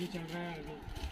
你讲开啊？你。